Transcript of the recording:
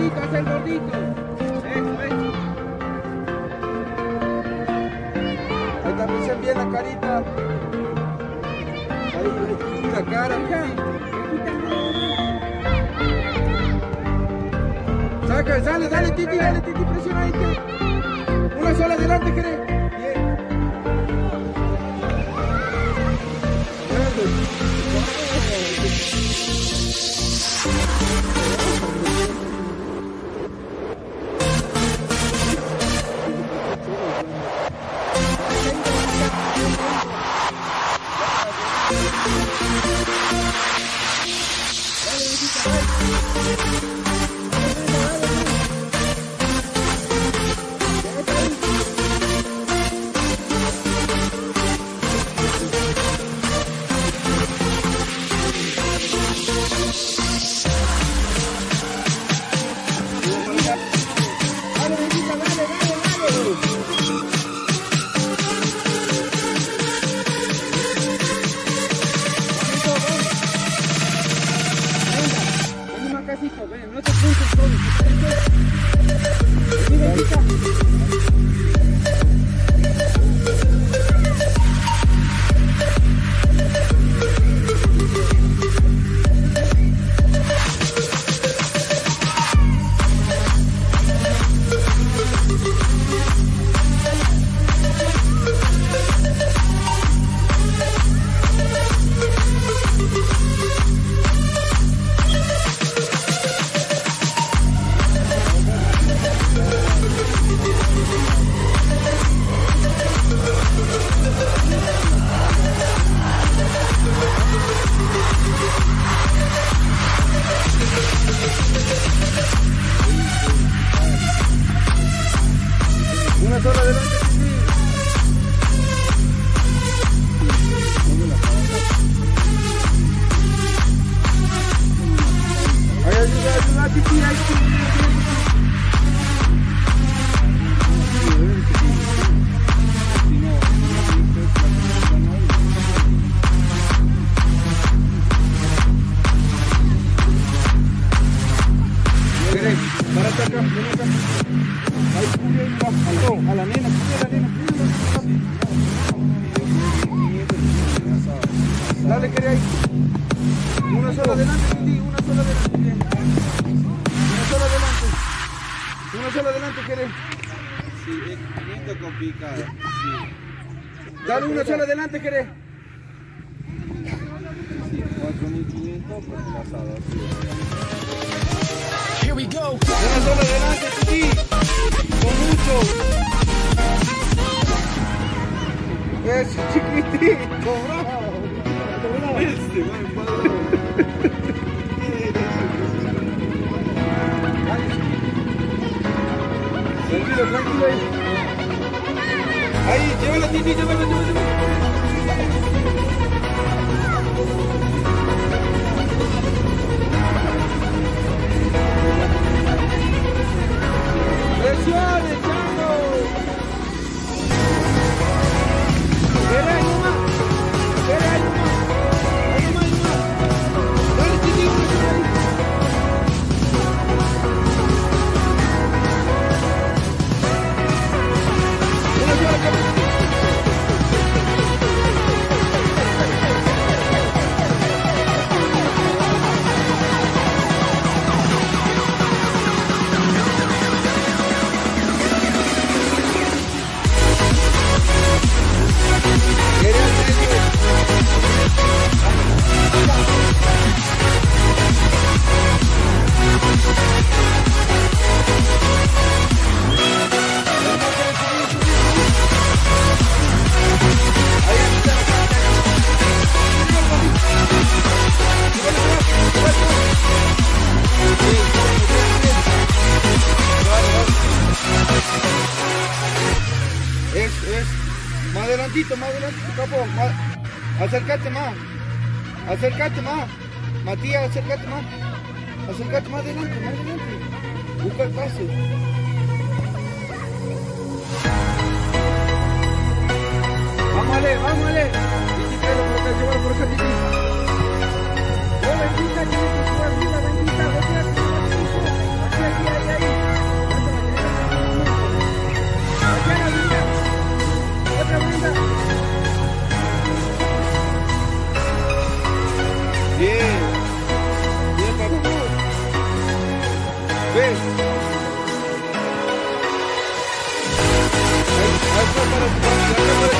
gordito, haz el gordito. Eso, eso. Ahí también se bien la carita. Ahí, la cara. Hija, Saca, sale, dale, Titi, dale, Titi, presiona ahí. Una sola adelante, Jere. Bien. casito, ven, no te pongas todo. Why, why? Acércate más. Acércate más. Matías, acércate más. Acércate más adelante, más adelante. Busca el pase. Vamos, Ale, vamos, Ale. Visítalo por acá, llévalo por acá, Titi. Mueve, quita, que no oh